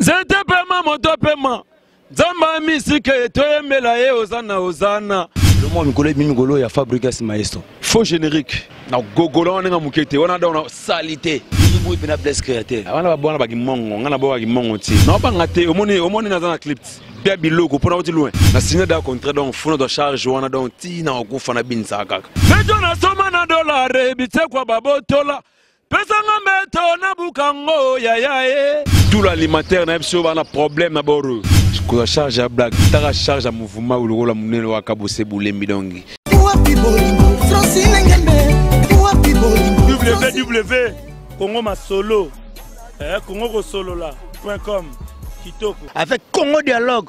nzete pema moto pema nzambe amisika ye toyembela ye ozana ozana lomwa mikolo ebi mikolo ya fabrigas maestro faux générique na gogola wana nga moke te wana daona sali te boyi mpe na blesse créateur ah, wana babwana bakimongo nga na boka kimongo ti naobanga te omoni omoni naza na clip bia biloko mpo nakoti loin na signe da contrat donc funa da charge wana donc ti na kokufa na binisaka kaka beto nasoma na dolare bisekwa babotola pesa nga mbeto na bukango yaya e tout l'alimentaire na ye biso bana problème na boro kozwa charge ya blague taka charge ya mouvement oyo lokola monene waka bose bolembi dongi www congo masolo eh, congo kosolola com kitoko avec congo dialogue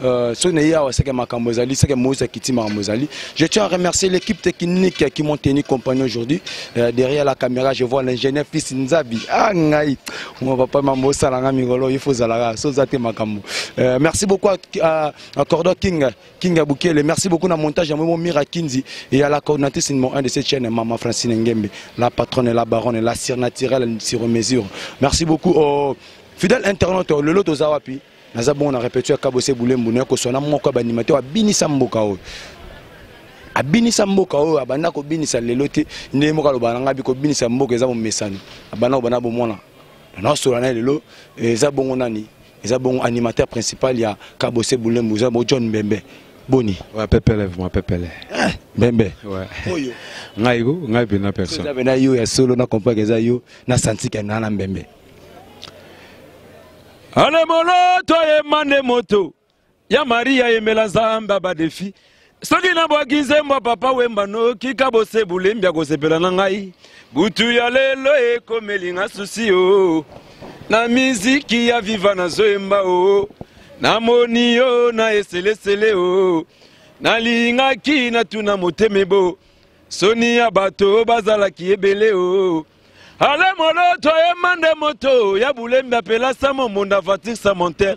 Euh, soki naye awa seke makambo ezali seke moïse akiti makambo ezali je tiens à remercier l'équipe technique qui m'ont tenu compagnie aujourd'hui euh, derrière la caméra je vois l'ingénieur fils nzabi ah ngai mon papa mama osalanga mikolo il faut ozalaka so oza te makambo euh, merci beaucoup à, à, à cordo king king ya bukele merci beaucoup na montage ya momo mira kinzi et à la coordinatrice numéro 1 de cette chaîne mama francine ngembe la patronne et la baronne la surnaturelle sur mesure merci beaucoup au fidèle internaute lelo toza wapi naza bongo na repetition ya kabose bulembu naye koswana moko ya baanimateur abinisa mboka oyo abinisa mboka oyo abanda kobinisa lelo te ndenge moko aloba na ngai bikobinisa mboka eza momesano abanda kobanda bomona naosola na ye lelo eza bongo nani eza bongo animateur principal ya kabose bulembu eza bongo john mbembe boni ouais, pepele vraiment pepele eh, mbembe ouais. oyo ngai ko ngai mpe na personne eza mpe na yo ya solo na comprendre eza yo na santika na na mbembe ale moloto ye mande moto ya maria yemela nzambe abadefi soki nabwaki nzembo ya papa wemba noki kabose bulembi akosepela na ngai butu ya lelo ekomeli nga susi o na miziki ya viva nazoyemba o namoni yo na eselesele o nalingaki natuna motema ebo soni ya bato bazalaki ebele o Ale moloto emande moto ya bulembi apela samo monda vatir samonter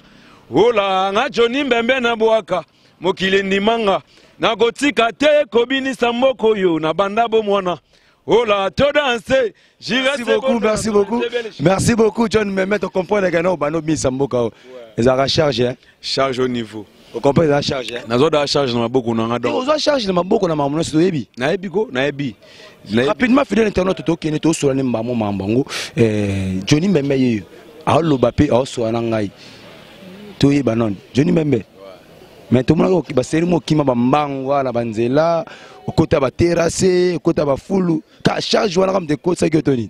ola nga joni mbembe na bwaka mokili endimanga nakotika te kobinisa mboko oyo na banda bo mwana ola to danse merci beaucoup merci beaucoup merci beaucoup john meme tocomprendre kana obanda obinisa mboka oyo ezalaka charge charge au niveau okompa eza charge eh? nazwa da charge na maboko na nga donc ozwa charge na maboko na makambo nyonso toyebi nayebi ko nayebi rapidement fidèle internaute tokende tosola ne mbamo mambo yango eh, johnny mbembe yeyo aoloba mpe aosola na ngai toyeba nani johnny mbembe mais tomonaki baseli mokima bambango wana banzela okota baterase okota bafulu ka charge wana kamte ekotisaki yo to nini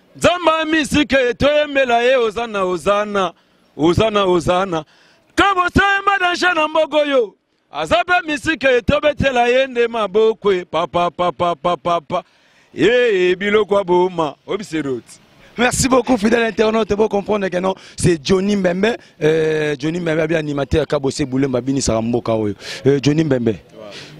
Nzamba misike toyembela ye ozana ozana ozana ozana kabosema danger na mbogo yo aza mpe misike tobetela ye nde maboko e papa papa papa ee biloko aboma obiseroti Merci beaucoup, fidèle internaute. Vous comprenez que non, c'est Johnny Mbembe. Euh, Johnny Mbembe, bien animateur, Kabose Boulem, Babini Saramboka. Euh, Johnny Mbembe,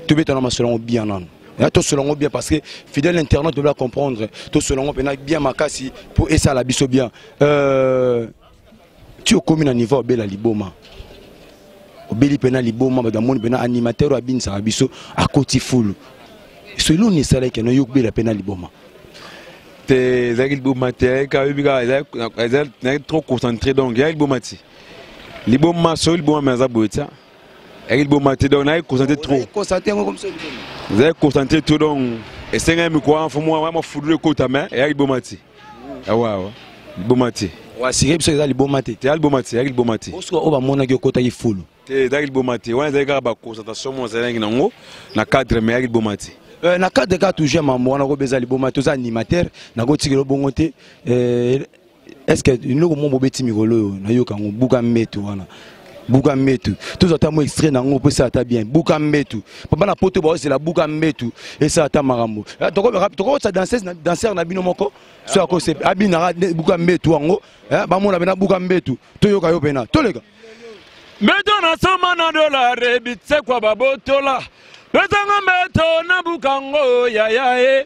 tu veux ton amassolon bien, non na tosolo yango bien parce que fidèle internaute tola comprendre tosolo yango mpena bien makasi mpo esala biso bien euh, ti okomi na niveau obela liboma obeli mpena liboma bato amoni mpena animateur oyo abinisaka biso akoti fulu so eloni esalaki no yo kobela mpena liboma te ezalaki liboma te ayaka oyebi kaka ezalaki trop concentré donc ezalaki liboma ti liboma soki liboma me aza boye tia Eric Bomati, donc naye concentré trop. Concentré yango comme ça. Naye concentré trop donc esenga mikuwa mfo mwa mwa fudule kota mais Eric Bomati. Ah wawa. Bomati. Wasire biso eza liboma te. Te liboma te, ya liboma te. Osuka oba mona ki okota ki fulu. Te eza liboma te. Wana ezali kaka ba concentration mo ezali nango na cadre mais ya liboma te. Euh, na cadre ka toujours mambo wana ko beza liboma te, oza animateur, na ko tikelo bongo te. Euh, est ce que eloko moko bobeti mikolo oyo nayoka yango buka mbeto wana buka mbetu tozwa ata mwa extrait na yango mpo esala ata bien buka mbetu papa na poto baozela buka mbetu esala ata makambo eh, tokokotisa danseur na bino moko so akose abinaka buka mbetu yango eh, bamona pena buka mbetu toyoka yo pena toleka mbeto nasomba na dolare bitsekwa babotola betanga mbeto na bukango yayae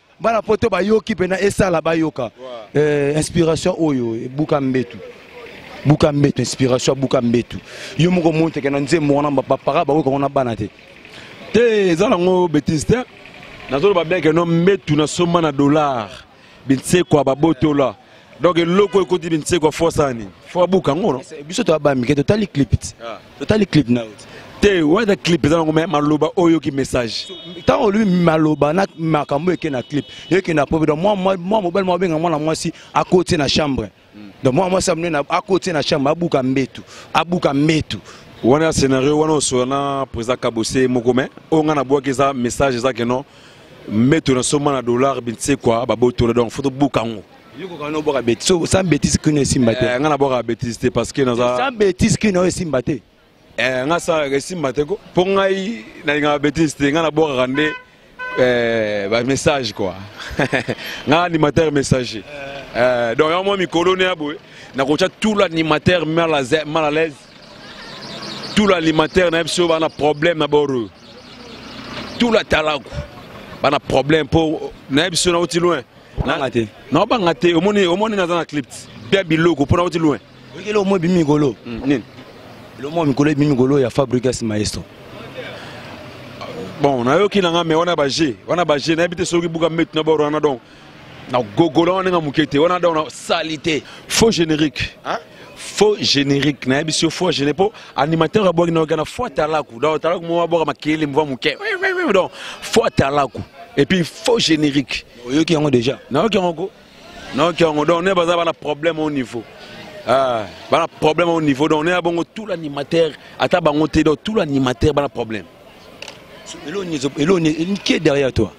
bana poto bayoki mpena esala bayoka eh, inspiration oyo ebuka mbetu buka mbetu inspiration abuka mbetu yo moko omoni teke na nzembo wana bapara bakoki yango na bana te te eza nango betise te nazoloba bien ke no mbetu nasomba na dollar binsekwa babotola donc eloko ekoti binsekwa fo asala nini fo abuka yango no biso toabambi ke totali clip ti ah. totali clip na yo ti te wana clip eza nango me maloba oyo oyoki message ntango olobi maloba na makambo oyo eke na clip eke na pobe donc mwa mobali mwa obenga mwana mwasi akotie na chambre hmm. donc mwana mwasi amonene akotie na chambre abuka mbetu abuka mbetu wana scenario wana osola na président kabose moko me oyo ngai nabwaki eza message eza keno mbeto na soma na dollar binsekwa babotona donc faut tobuka yango yokokanaobwaka betise sans betise kino esimba te eh, ngai nabwaka betise te parce que naza sans betise kino esimba te eh, ngai asalaka esimba te ko mpo ngai nalingaka betise te ngai nabwakaka nde eh, bamessage kua ngai animateur messager donc yango mwa mikolo ne ya boye nakotya tout l'animateur mal à l'aise tout l'alimentaire na biso bana problème na boro tout la talaku bana problème po na biso na uti loin nanga te na banga te omoni omoni naza na clip bia biloko pona uti loin ngelo mo bimi golo hmm, nini lo mo mikolo bimi golo ya fabricas maestro bon nayoki nanga me wana ba jeu wana ba jeu nayebi te soki buka mbetu na boro wana donc na gogola wana nga moke te wana donc na salite faux générique hein? faux générique na yebisi yo faux générique po animateur abwaki na yoka na faux talaku donc talaku mo abwaka makele mvua moke donc faux talaku et puis faux générique oyoki yango déjà nayoki yango ko nayoki yango donc ne baza bana problème au niveau ah, bana problème au niveau donc ne ya bongo tout l'animateur ata bango te donc tout l'animateur bana problème eloni qui est derrière toi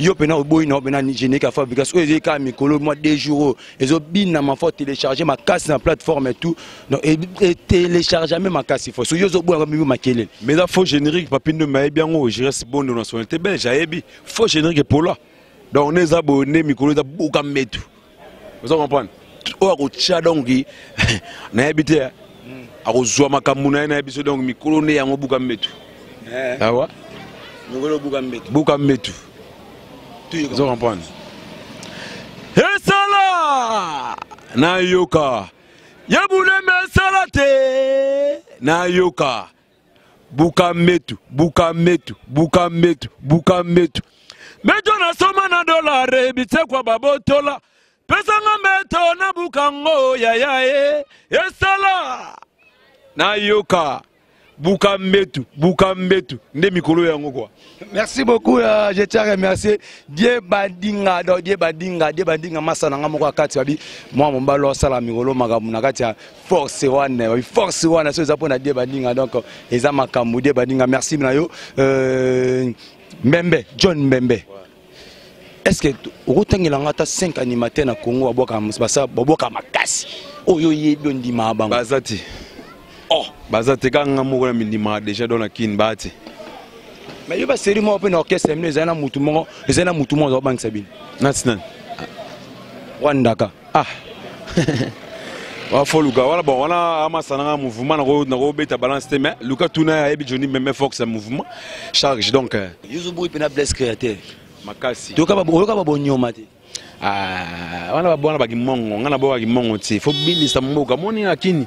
yo mpena oboyi na yo mpena générique ya fabrigas oyo ezali kaka mikolo mwa deux jours oyo ezobinama fo télécharge makasi na plateforme et tout donc etéléchargeame makasi fo soki ozoboyaka mimi makelele mais eza faux générique papi ndombe ayebi yango jires bondo nationalité belge ayebi faux générique epola donc nde eza boye nde mikolo eza buka mbetu oza comprendre oyo akotya donc nayebi te eh. hmm. akozwa makambo na ye nayebi so donc mikolo nde yango buka mbetu eh. awa buka mbetu oza comprendre esala nayoka ya bulema esala te nayoka buka mbetu buka mbetu buka mbetu buka mbetu mbetu nasoma na dolare bitsekwa babotola pesanga mbeto na bukango yaya e esala nayoka buka mbetu buka mbetu nde mikolo yango kwa Merci beaucoup, euh, je tiens à remercier Dieu Badinga, donc Dieu Badinga, Dieu Badinga, massa nanga moko akati babi, moi mon balo sala mikolo makambo na kati ya force wana, babi force wana so eza pona Dieu Badinga, donc eza makambo Dieu Badinga, merci na yo. Euh, Mbembe, John Mbembe. Ouais. est-ce que okotangela nga ata 5 animateur na Congo babwaka basa babwaka makasi oyo oyebi ondima bango baza te oh baza te kaka nga moko na mindima déjà dans la kin ba te mais yo ba série moko mpe na orchestre mino ezali na mutu moko ezali na mutu moko azobangisa bino nati nani rwandaka ah fo luka wana bon wana amasa nanga mouvement nakobeta balance te mais luka tuna ayebi joni meme fox ya mouvement charge donc euh, yuzubui mpena blesse créateur makasi oyoka babonyoma te ah, wana babwana bakimongo ngai naboya bakimongo te fo bilisa mboka moni na kini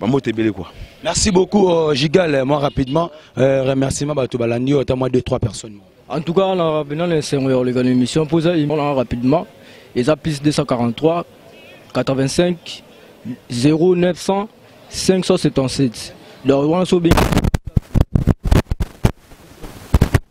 bambote ebele kwa merci beaucoup euh, gigal euh, moi rapidement euh, remerciement bato balandi oyo ata mwa 2 3 personnes en tout cas na bena na esengo ya koleka na émission mpo eza imona rapidement eza plus 243 85 0900 577 donc wana so obengi